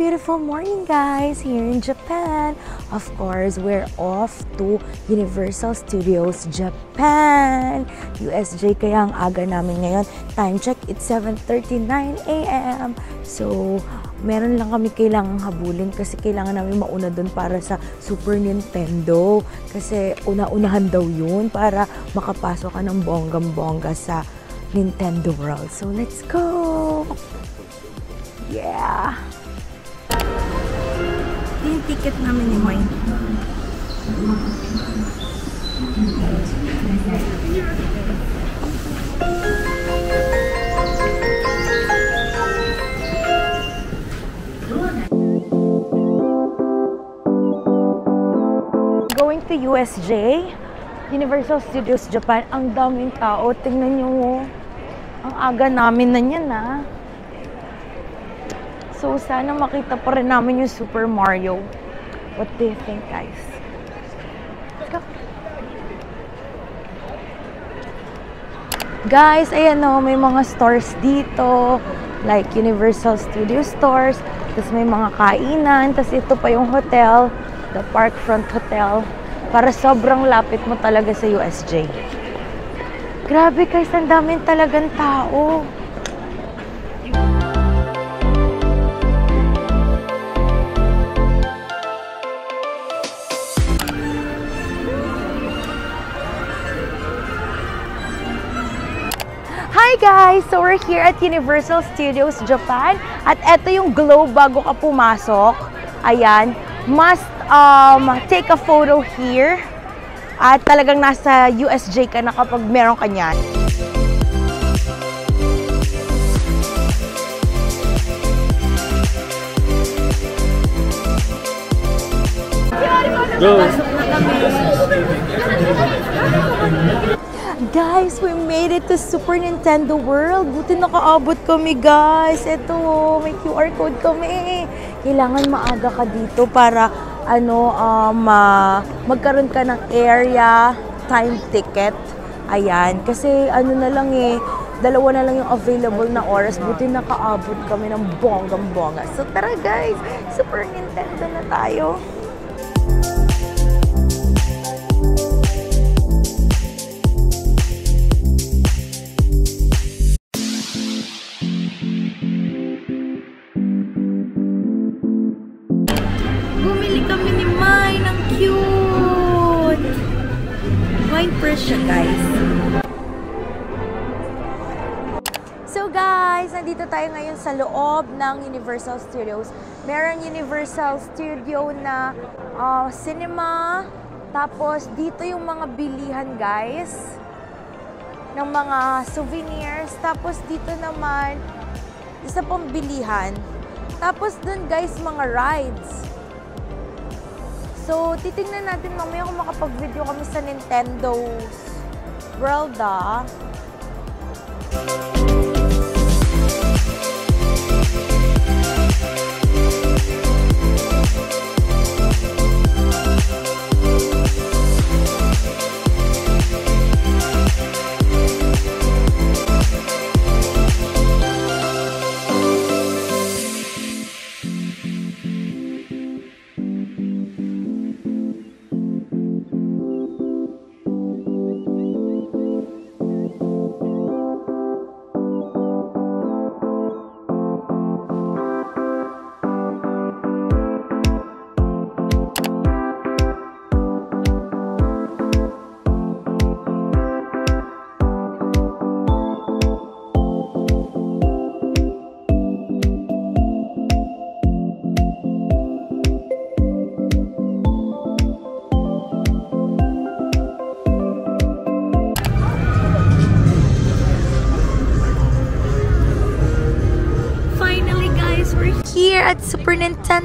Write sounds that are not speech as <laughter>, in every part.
beautiful morning guys here in Japan. Of course, we're off to Universal Studios Japan. USJ kaya ang aga namin ngayon. Time check, it's 7.39 a.m. So, meron lang kami kailangang habulin kasi kailangan namin mauna doon para sa Super Nintendo. Kasi una-unahan daw yun para makapasok ka ng bonggam-bongga sa Nintendo World. So, let's go! Yeah! Yung ticket namin ni Mine. Going to USJ, Universal Studios Japan. Ang daming tao. Tingnan nyo. oh. Ang aga namin na yan, ah. So, sana makita pa rin namin yung Super Mario. What do you think, guys? Guys, ayan o, may mga stores dito. Like Universal Studio Stores. Tapos may mga kainan. Tapos ito pa yung hotel. The Parkfront Hotel. Para sobrang lapit mo talaga sa USJ. Grabe guys, ang daming talagang tao. Guys! So we're here at Universal Studios Japan at eto yung globe bago ka pumasok. Ayan, must um, take a photo here at talagang nasa USJ ka na kapag meron ka niyan. Guys, we made it to Super Nintendo World. Buti nakaabot kami, guys. Ito, may QR code kami. Kailangan maaga ka dito para ano, um, ah, magkaroon ka ng area time ticket. Ayan, kasi ano na lang eh, dalawa na lang yung available na oras. Buti nakaabot kami ng bonggang-bonga. So tara guys, Super Nintendo na tayo. Kami ni Mai ng cute! Wine purse siya, guys. So guys, nandito tayo ngayon sa loob ng Universal Studios. Merong Universal Studio na ah, cinema. Tapos dito yung mga bilihan, guys. Ng mga souvenirs. Tapos dito naman, isa pang bilihan. Tapos dun guys, mga rides. So, titingnan natin mamaya kung makapag-video kami sa Nintendo World, ah.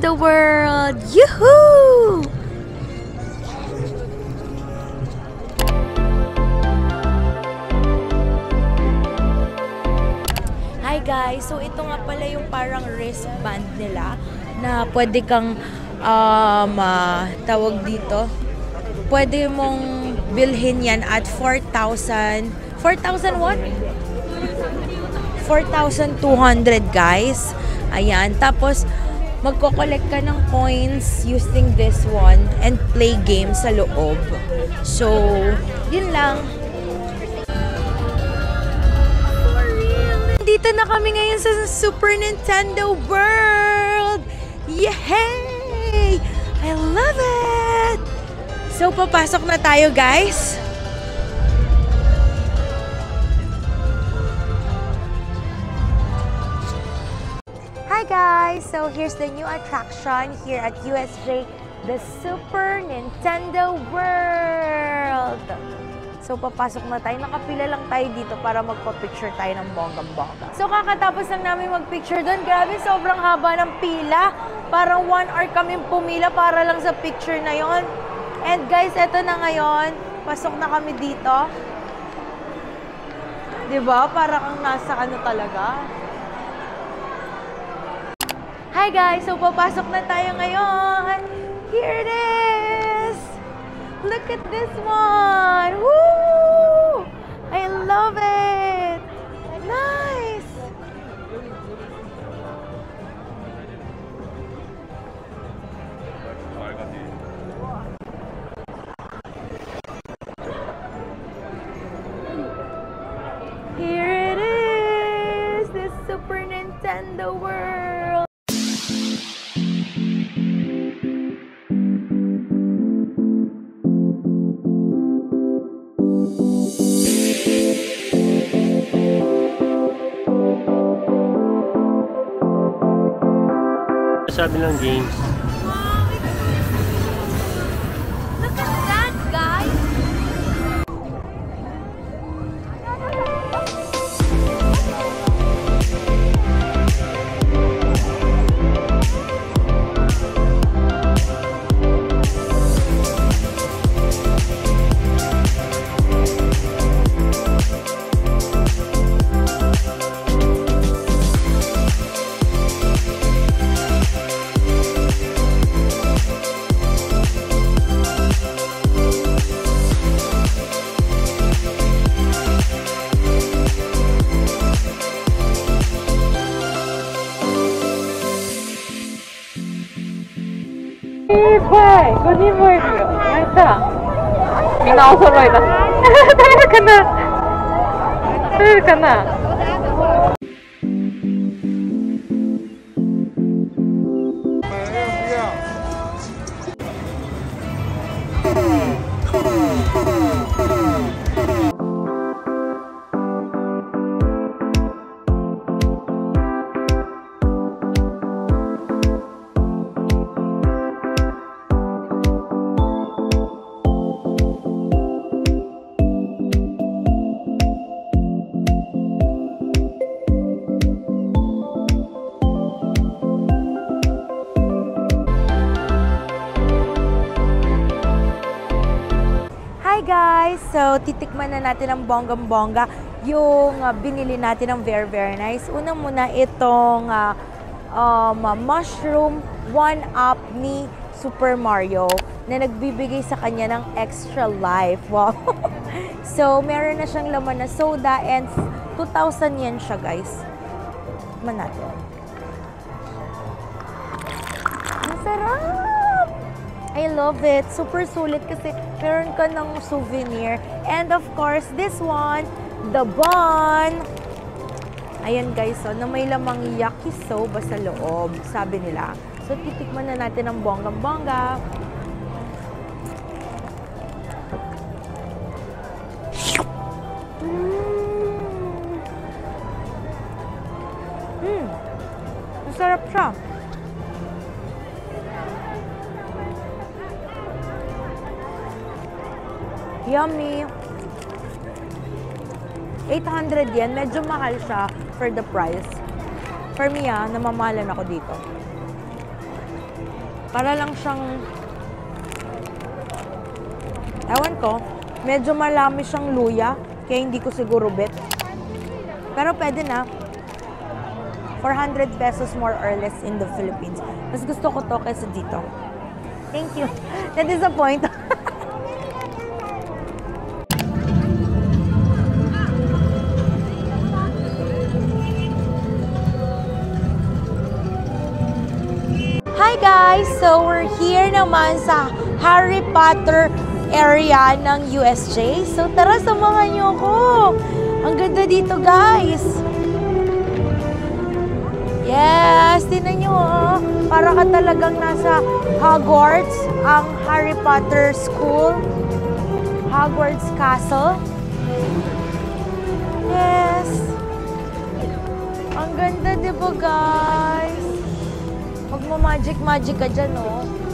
Nintendo World. Yoo-hoo! Hi guys, so ito nga pala yung parang wristband nila na pwede kang um, ah, tawag dito. Pwede mong bilhin yan at 4,000 4,000 what? 4,200 guys. Ayan. Tapos, magko-collect ka ng coins using this one and play games sa loob. So, yun lang. Dito na kami ngayon sa Super Nintendo World! Yay! I love it! So, papasok na tayo, guys. Guys! So here's the new attraction here at USJ, the Super Nintendo World! So papasok na tayo. Nakapila lang tayo dito para magpa-picture tayo ng bonggang-bongga. So kakatapos lang namin mag-picture doon. Grabe, sobrang haba ng pila. Parang one hour kami pumila para lang sa picture na yon. And guys, eto na ngayon. Pasok na kami dito. 'Di ba? Parang ang nasa ano talaga. Hi guys! So, papasok na tayo ngayon. Here it is! Look at this one! Woo! I love Sabi はい5人もいるよ。泣いた。みんなお揃いだ。取れるかな？取れるかな？Guys! So, titikman na natin ang bonggang-bongga yung ah, binili natin ng very, very nice. Una muna itong ah, um, mushroom one-up ni Super Mario na nagbibigay sa kanya ng extra life. Wow! <laughs> so, meron na siyang laman na soda and 2,000 yen siya guys. Tikman natin. Ang sarap! I love it. Super sulit kasi meron ka ng souvenir. And of course, this one, the bun. Ayan guys, so, na may lamang yakisoba sa loob, sabi nila. So, titikman na natin ang bonggang-bongga. Mm. Mm. Masarap siya. Yummy! 800 yen. Medyo mahal siya for the price. For me ah, namamahalan ako dito. Para lang siyang... Ewan ko, medyo malami siyang luya, kaya hindi ko siguro bet. Pero pwede na. 400 pesos more or less in the Philippines. Mas gusto ko to kaysa dito. Thank you. <laughs> Na-disappoint. Guys! So, we're here naman sa Harry Potter area ng USJ. So, tara, samahan niyo ako. Ang ganda dito, guys. Yes! Tinan niyo, oh. Para ka talagang nasa Hogwarts, ang Harry Potter School. Hogwarts Castle. Yes! Ang ganda, di ba, guys? Magma-magic-magic ka dyan, oh.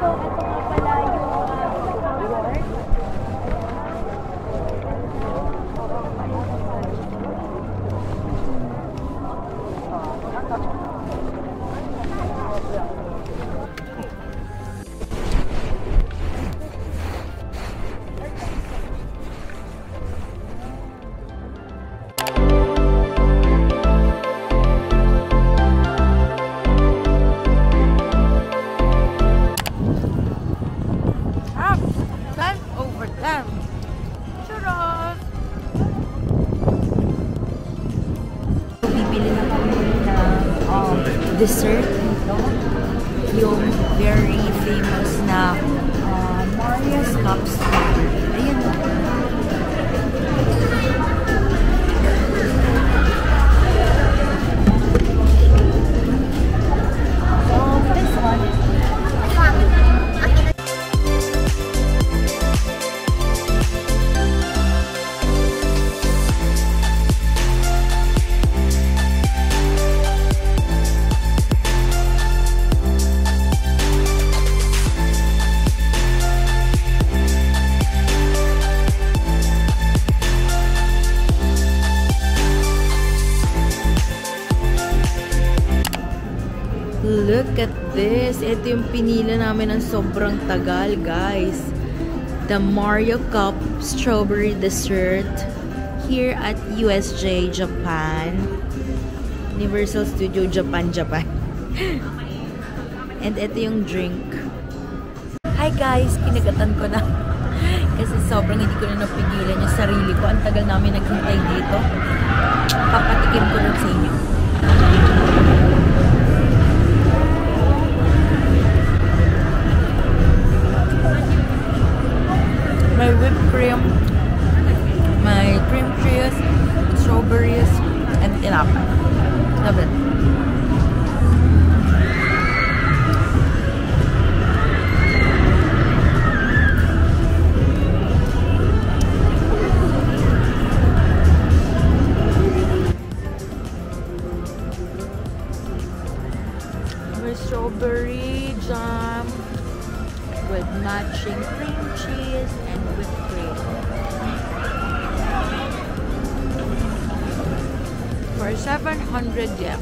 Guys! 10. Churros! Bibili na kami ng um, dessert. Yung very famous na uh, Maria's Cup this. Ito yung pinila namin ng sobrang tagal, guys. The Mario Cup Strawberry Dessert here at USJ, Japan. Universal Studio Japan, Japan. <laughs> And ito yung drink. Hi guys! Kinagatan ko na. <laughs> Kasi sobrang hindi ko na napigilan yung sarili ko. Ang tagal namin naghintay dito. Papatikim ko rin sa inyo. May whipped cream, my cream cheese, strawberries, and tinapay. Love it. 100 gem.